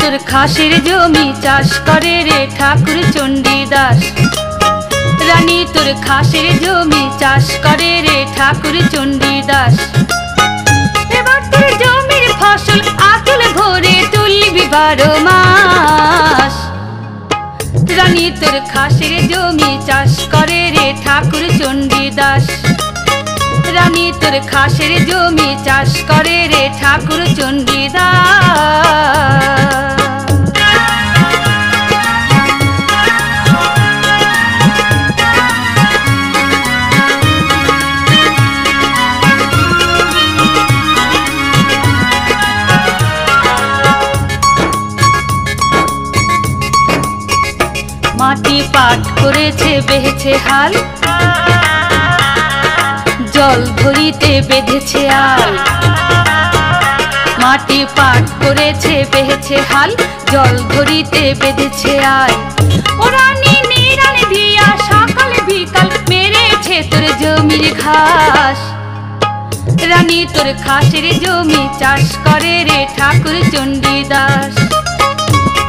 খাসের জমি চাষ করে রে ঠাকুর চণ্ডীদাস। রানী তোর খাসের জমি চাষ করে রে ঠাকুর চণ্ডীদাস। এবার তোর জমির ফসল আতুল ভরে তুলবি বারো মাস। রানী তোর খাসের জমি চাষ করে রে ঠাকুর চণ্ডীদাস। রানী তোর খাসের জমি চাষ করে রে ঠাকুর চণ্ডীদাস মাটি পাট করেছে বেহেছে হাল। জল ধরিতে বেঁধেছে আল। মাটি পাট করেছে বেহেছে হাল, জল ধরিতে বেঁধেছে আল। ওরানি নিরান দিয়া সকাল বিকাল মেরেছে তোর জমির ঘাস। রানী, তোর খাসের জমি চাষ করে রে ঠাকুর চণ্ডীদাস।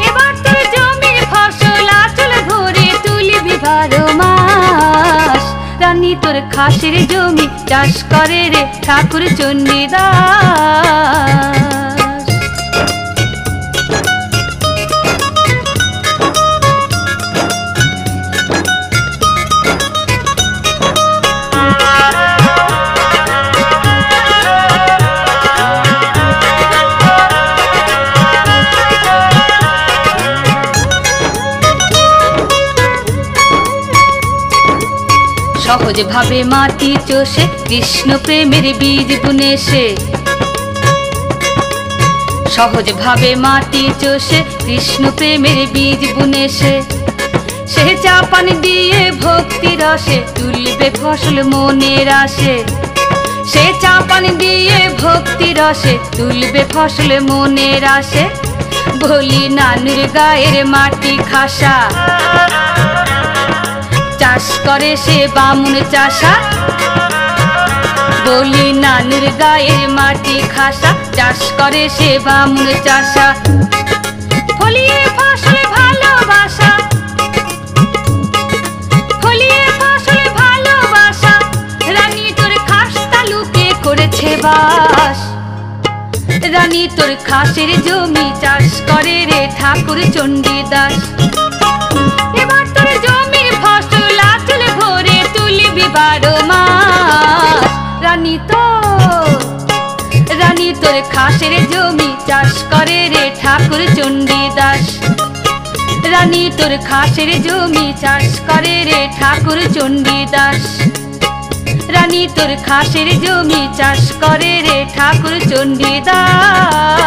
এবার তোর জমির ফসল আচল ভরে মাস রানী তোর খাসের জমি চাষ করে রে ঠাকুর চণ্ডীদাস সহজ ভাবে মাটি চষে কৃষ্ণ প্রেমের বীজ বুনে সে। সহজ ভাবে মাটি চষে কৃষ্ণ প্রেমের বীজ বুনে সে। সে চাপান দিয়ে ভক্তি রসে, তুলবে ফসল মনের আসে সে চাপান দিয়ে ভক্তি রসে, তুলবে ফসল মনের আসে বলি নানুর গায়ের মাটি খাসা। চাষ করে সে বামুন চাষা। বলি নানুর গায়ের মাটি খাসা, চাষ করে সে বামুন চাষা। ফলিয়ে ফসল ভালোবাসা। ফলিয়ে ফসল ভালোবাসা, রানী তোর খাস তালুকে করেছে বাস। রানী তোর খাসের জমি চাষ করে রে ঠাকুর চণ্ডীদাস। এবার রানী তোর খাসের জমি চাষ করে রে ঠাকুর চণ্ডীদাস। রানী তোর খাসের জমি চাষ করে রে ঠাকুর চণ্ডীদাস। রানী তোর খাসের জমি চাষ করে রে ঠাকুর চণ্ডীদাস।